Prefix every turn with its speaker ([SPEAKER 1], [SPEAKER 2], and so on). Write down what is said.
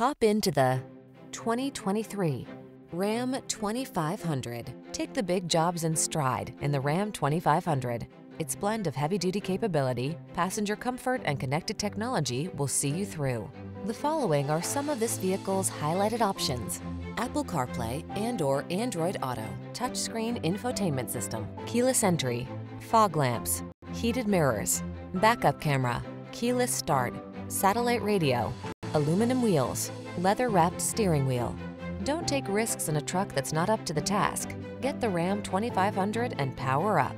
[SPEAKER 1] Hop into the 2023 Ram 2500. Take the big jobs in stride in the Ram 2500. Its blend of heavy-duty capability, passenger comfort, and connected technology will see you through. The following are some of this vehicle's highlighted options. Apple CarPlay and or Android Auto, touchscreen infotainment system, keyless entry, fog lamps, heated mirrors, backup camera, keyless start, satellite radio, aluminum wheels, leather-wrapped steering wheel. Don't take risks in a truck that's not up to the task. Get the Ram 2500 and power up.